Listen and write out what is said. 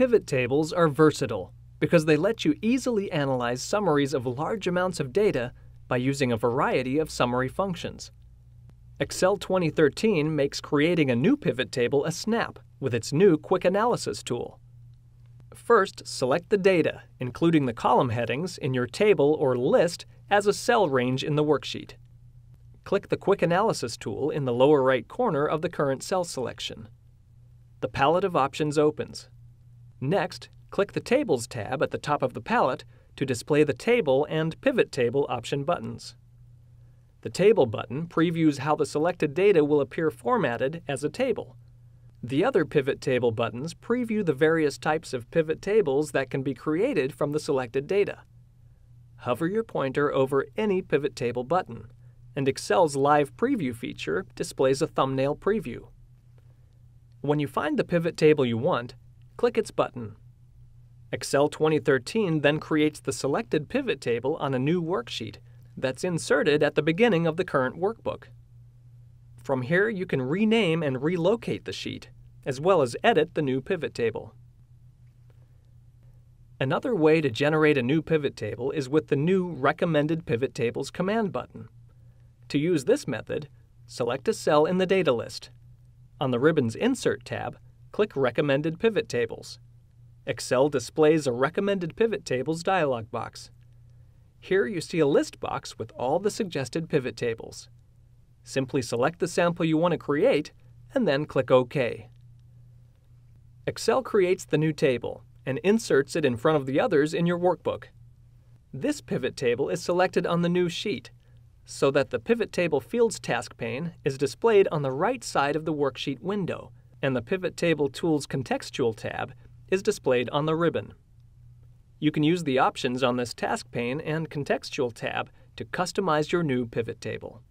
pivot tables are versatile because they let you easily analyze summaries of large amounts of data by using a variety of summary functions. Excel 2013 makes creating a new pivot table a snap with its new Quick Analysis tool. First, select the data, including the column headings, in your table or list as a cell range in the worksheet. Click the Quick Analysis tool in the lower right corner of the current cell selection. The palette of options opens. Next, click the Tables tab at the top of the palette to display the Table and Pivot Table option buttons. The Table button previews how the selected data will appear formatted as a table. The other Pivot Table buttons preview the various types of pivot tables that can be created from the selected data. Hover your pointer over any Pivot Table button, and Excel's Live Preview feature displays a thumbnail preview. When you find the pivot table you want, click its button. Excel 2013 then creates the selected pivot table on a new worksheet that's inserted at the beginning of the current workbook. From here, you can rename and relocate the sheet, as well as edit the new pivot table. Another way to generate a new pivot table is with the new Recommended Pivot Tables command button. To use this method, select a cell in the data list. On the ribbon's Insert tab, click Recommended Pivot Tables. Excel displays a Recommended Pivot Tables dialog box. Here you see a list box with all the suggested pivot tables. Simply select the sample you want to create and then click OK. Excel creates the new table and inserts it in front of the others in your workbook. This pivot table is selected on the new sheet so that the Pivot Table Fields task pane is displayed on the right side of the worksheet window and the Pivot Table Tools Contextual tab is displayed on the ribbon. You can use the options on this task pane and contextual tab to customize your new pivot table.